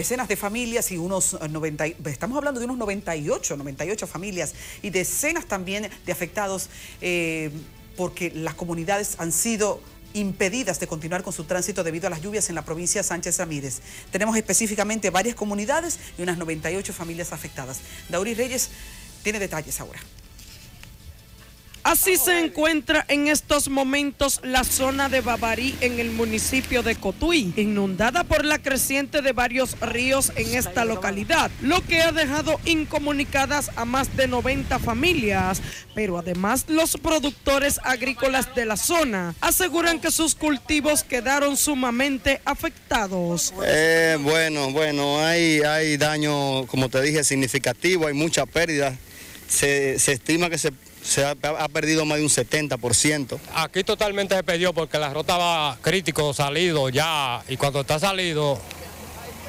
Decenas de familias y unos 90, estamos hablando de unos 98, 98 familias y decenas también de afectados eh, porque las comunidades han sido impedidas de continuar con su tránsito debido a las lluvias en la provincia de Sánchez Ramírez. Tenemos específicamente varias comunidades y unas 98 familias afectadas. Dauri Reyes tiene detalles ahora. Así se encuentra en estos momentos la zona de Babarí en el municipio de Cotuí, inundada por la creciente de varios ríos en esta localidad, lo que ha dejado incomunicadas a más de 90 familias. Pero además los productores agrícolas de la zona aseguran que sus cultivos quedaron sumamente afectados. Eh, bueno, bueno, hay, hay daño, como te dije, significativo, hay mucha pérdida. Se, se estima que se se ha, perdido más de un 70%. Aquí totalmente se perdió porque la rota va crítico, salido ya, y cuando está salido,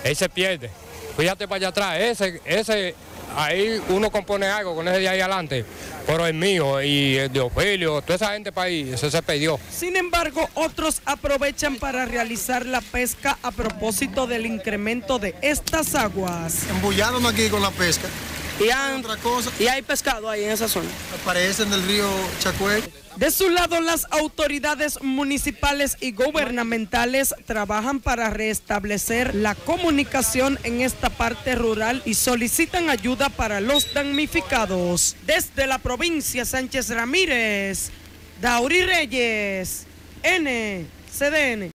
él se pierde. Fíjate para allá atrás, ese, ese, ahí uno compone algo con ese de ahí adelante, pero es mío y el de Ophelio, toda esa gente para ahí, eso se perdió. Sin embargo, otros aprovechan para realizar la pesca a propósito del incremento de estas aguas. Embullaron aquí con la pesca. Y, otra cosa. y hay pescado ahí en esa zona. Aparecen del río Chacué. De su lado, las autoridades municipales y gubernamentales trabajan para restablecer la comunicación en esta parte rural y solicitan ayuda para los damnificados. Desde la provincia Sánchez Ramírez, Dauri Reyes, NCDN.